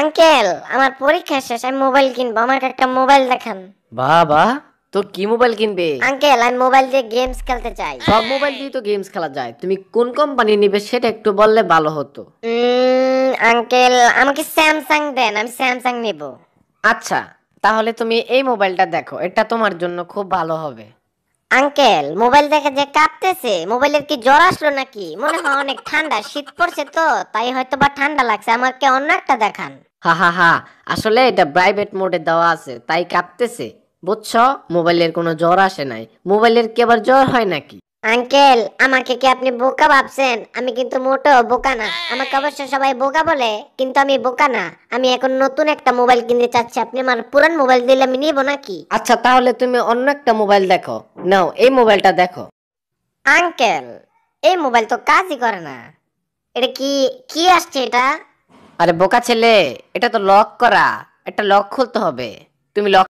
Uncle আমার পরীক্ষা শেষ আমি মোবাইল কিনবো আমাকে একটা মোবাইল দেখান। বাবা তো কি মোবাইল কিনবে? আঙ্কেল আমি মোবাইল দিয়ে গেমস খেলতে চাই। সব মোবাইল দিয়ে তো গেমস খেলা যায়। তুমি কোন কোম্পানি নিবে সেটা একটু বললে ভালো হতো। আঙ্কেল আমাকে স্যামসাং দেন আমি স্যামসাং নিব। আচ্ছা তাহলে তুমি এই মোবাইলটা দেখো এটা তোমার জন্য খুব ভালো হবে। আঙ্কেল, মোবাইল দেখে যে কাঁপতেছে, মোবাইলের কি জ্বর আসলো নাকি? মনে হয় অনেক ঠান্ডা, শীত পড়ছে তো, তাই হয়তো বা ঠান্ডা লাগছে আমাকে অন্য একটা দেখান। হা হা হা, আসলে এটা প্রাইভেট মোডে দেওয়া আছে, তাই কাঁপতেছে। বুঝছ? মোবাইলের কোনো জ্বর আসে নাই। মোবাইলের কি আবার জ্বর হয় নাকি? আঙ্কেল আমাকে কি আপনি বোকা ভাবছেন? আমি কিন্তু মোটেও বোকা না। আমাকে অবশ্য সবাই বোকা বলে কিন্তু আমি বোকা না। আমি এখন নতুন একটা মোবাইল কিনতে চাচ্ছি। আপনি আমার পুরান মোবাইল দিলে আমি নিব নাকি? আচ্ছা তাহলে তুমি অন্য একটা মোবাইল দেখো। নাও এই মোবাইলটা দেখো। আঙ্কেল এই মোবাইল তো কাজই করে না। এটা কি কি আসছে এটা? আরে বোকা ছেলে এটা তো লক করা। এটা লক খুলতে হবে। তুমি লক